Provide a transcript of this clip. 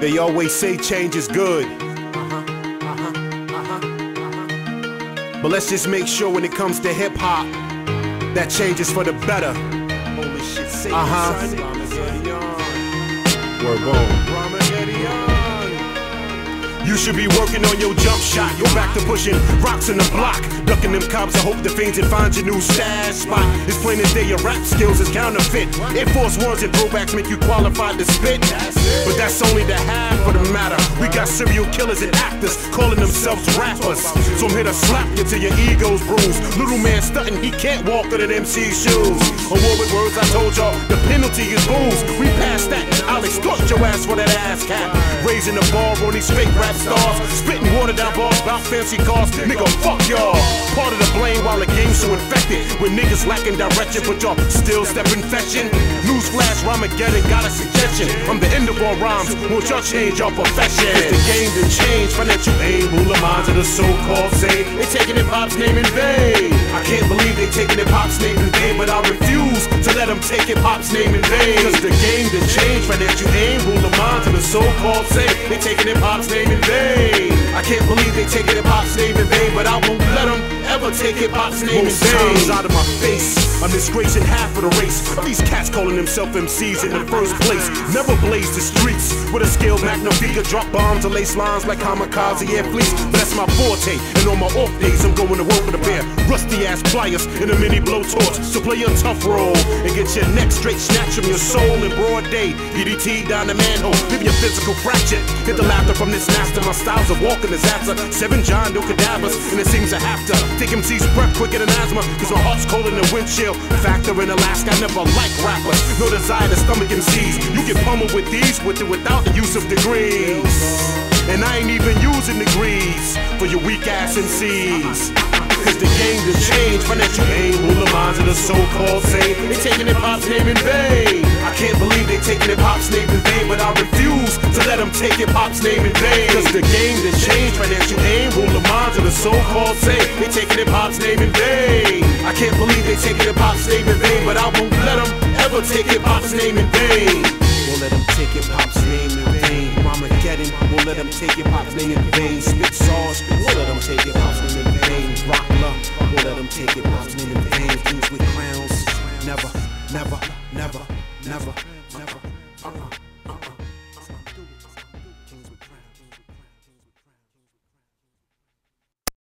They always say change is good. But let's just make sure when it comes to hip hop, that change is for the better. Uh huh. Word bone. You should be working on your jump shot. You're back to pushing rocks in the block. Ducking them cops, I hope the fiends and find your new stash spot. It's plain as day your rap skills is counterfeit. Air Force Ones and throwbacks make you qualified to spit. But that's only the half of the matter. We got serial killers and actors calling themselves rappers. So I'm here to slap you till your ego's bruised. Little man stunting, he can't walk in an MC's shoes. A war with words, I told y'all, the penalty is booze. We passed that. I'll extort your ass for that ass cap. Raising the bar on these fake rap stars. Spitting water down bars about fancy cars. Nigga, fuck y'all. Part of the blame while the game's so infected. With niggas lacking direction, but y'all still stepping fetching. Newsflash, Rhymageddon got a suggestion. I'm the end of all rhymes. Won't y'all change your profession? It's the game to change. Financial aid, ruler minds of the so-called sane. They taking hip hop's name in vain. I can't believe they taking hip hop's name in vain, but I refuse to let them take hip hop's name in vain. Cause the game to change. Financial aim, ruler minds of the so-called sane. They taking hip hop's name in vain. I can't believe they taking hip hop's name in vain, but I won't let them ever take hip hop's name Most in vain. Times out of my face, I'm disgracing half of the race. These cats calling themselves MCs in the first place. Never blaze the streets with a scaled magnifica, drop bombs and lace lines like kamikaze air fleets. But that's my forte, and on my off days, I'm going to work with a pair rusty ass pliers and a mini blowtorch. So play a tough role and get your neck straight snatched from your soul in broad day. DDT down the manhole, leave your physical fracture. Hit the laughter from this master. My styles of walking is after seven John Doe cadavers, and it seems I have to take MC's breath quicker than asthma. Cause my heart's cold in the windshield. Factor in Alaska, I never like rappers. No desire to stomach MCs. You get pummeled with these, with it without the use of degrees. And I ain't even using degrees for your weak ass MCs. Cause the game to change, financial aim, the minds of the so-called sane. They taking hip hop's name in vain. I can't believe they taking hip hop's name in vain, but I refuse to let them take hip hop's name in vain. Cause the game to change, financial aim, the minds of the so-called sane. They taking hip hop's name in vain. I can't believe they taking hip hop's name in vain, but I won't let them ever take hip hop's name in vain. In vain. Spit sauce, won't let them take hop's name in vain. Rock love, won't let them take hop's name in vain. Fools with crowns, never, never, never, never.